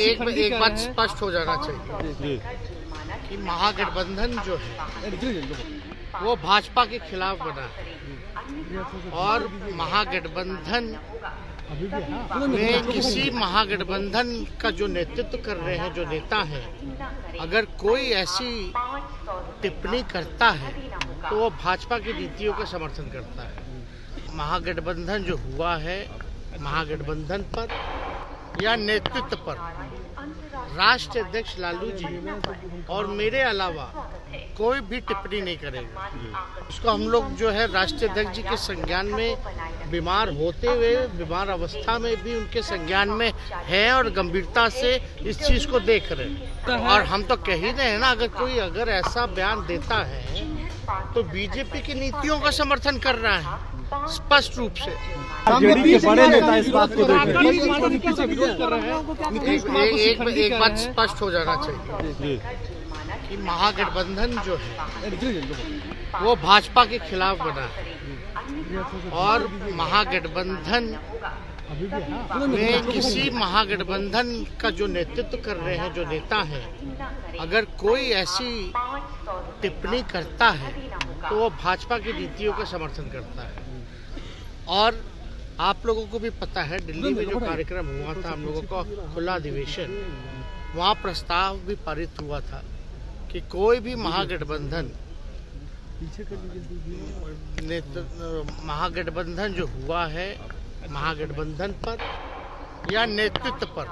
एक एक बात स्पष्ट हो जाना चाहिए कि महागठबंधन जो है वो भाजपा के खिलाफ बना है। और महागठबंधन में किसी महागठबंधन का जो नेतृत्व कर रहे हैं जो नेता हैं अगर कोई ऐसी टिप्पणी करता है तो वो भाजपा की नीतियों का समर्थन करता है। महागठबंधन जो हुआ है महागठबंधन पर या नेतृत्व पर। राष्ट्र अध्यक्ष लालू जी और मेरे अलावा कोई भी टिप्पणी नहीं करेगा। उसको हम लोग जो है राष्ट्रीय अध्यक्ष जी के संज्ञान में बीमार होते हुए, बीमार अवस्था में भी उनके संज्ञान में है और गंभीरता से इस चीज़ को देख रहे हैं। और हम तो कह ही रहे हैं ना, अगर कोई अगर ऐसा बयान देता है तो बीजेपी की नीतियों का समर्थन कर रहा है। स्पष्ट रूप से। के बड़े नेता इस बात को देख रहे एक, एक, बात स्पष्ट हो जाना चाहिए जी कि महागठबंधन जो है वो भाजपा के खिलाफ बना है। और महागठबंधन में किसी महागठबंधन का जो नेतृत्व कर रहे हैं जो नेता हैं अगर कोई ऐसी टिप्पणी करता है तो वो भाजपा की नीतियों का समर्थन करता है। और आप लोगों को भी पता है दिल्ली में जो कार्यक्रम हुआ था हम लोगों का खुला अधिवेशन वहाँ प्रस्ताव भी पारित हुआ था कि कोई भी महागठबंधन नेतृत्व महागठबंधन जो हुआ है महागठबंधन पर या नेतृत्व पर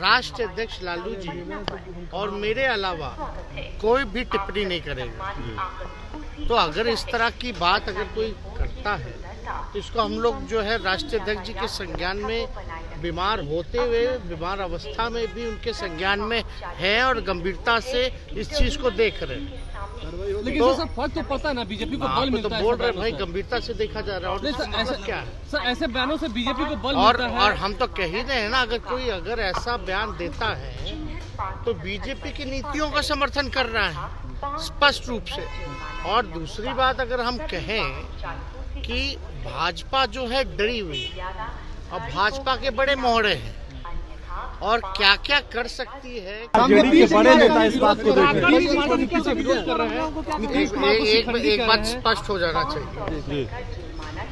राष्ट्रीय अध्यक्ष लालू जी और मेरे अलावा कोई भी टिप्पणी नहीं करेगा। तो अगर इस तरह की बात अगर कोई करता है तो इसको हम लोग जो है राष्ट्रीय अध्यक्ष जी के संज्ञान में बीमार होते हुए बीमार अवस्था में भी उनके संज्ञान में है और गंभीरता से इस चीज़ को देख रहे हैं। लेकिन तो- सर फ़र्क तो पड़ता है ना बीजेपी को बल तो मिलता है बोल रहे भाई। गंभीरता से देखा जा रहा है और सर ऐसे क्या है? सर ऐसे बयानों से बीजेपी को बल और मिलता है। और हम तो कह ही रहे हैं ना अगर कोई अगर ऐसा बयान देता है तो बीजेपी की नीतियों का समर्थन कर रहा है स्पष्ट रूप से। और दूसरी बात अगर हम कहें कि भाजपा जो है डरी हुई और भाजपा के बड़े मोहरे हैं। और क्या क्या कर सकती है? के बड़े नेता इस बात को देख रहे विरोध कर रहे हैं। एक, एक, बात स्पष्ट हो जाना चाहिए। जी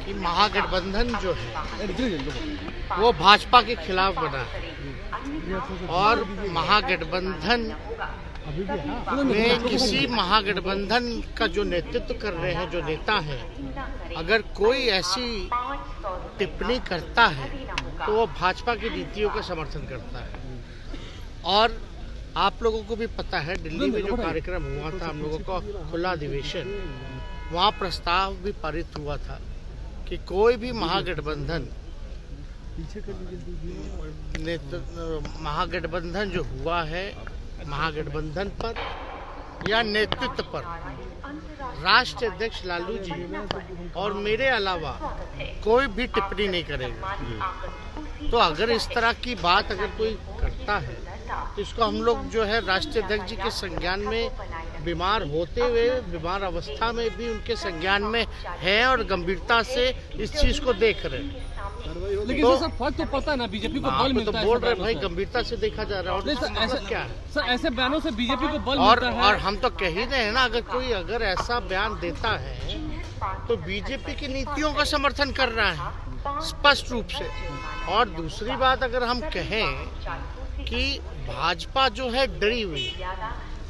कि महागठबंधन जो है वो भाजपा के खिलाफ बना है। और महागठबंधन में किसी महागठबंधन का जो नेतृत्व कर रहे हैं, जो नेता है, अगर कोई ऐसी टिप्पणी करता है तो वो भाजपा की नीतियों का समर्थन करता है। और आप लोगों को भी पता है, दिल्ली में जो कार्यक्रम हुआ था, हम लोगों का खुला अधिवेशन, वहाँ प्रस्ताव भी पारित हुआ था कि कोई भी महागठबंधन महागठबंधन जो हुआ है महागठबंधन पर या नेतृत्व पर? राष्ट्रीय अध्यक्ष लालू जी और मेरे अलावा कोई भी टिप्पणी नहीं करेगा। तो अगर इस तरह की बात अगर कोई करता है तो इसको हम लोग जो है राष्ट्रीय अध्यक्ष जी के संज्ञान में बीमार होते हुए, बीमार अवस्था में भी उनके संज्ञान में है और गंभीरता से इस चीज़ को देख रहे हैं। लेकिन तो- सर फ़र्क तो पड़ता है ना बीजेपी को बल तो मिलता है बोल रहे भाई। गंभीरता से देखा जा रहा है। और ऐसे क्या सर ऐसे बयानों से बीजेपी को बल और मिलता है। और हम तो कह ही रहे हैं ना अगर कोई अगर ऐसा बयान देता है तो बीजेपी की नीतियों का समर्थन कर रहा है स्पष्ट रूप से। और दूसरी बात अगर हम कहें कि भाजपा जो है डरी हुई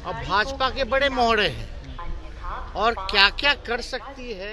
और भाजपा के बड़े मोहरे हैं। और क्या क्या कर सकती है?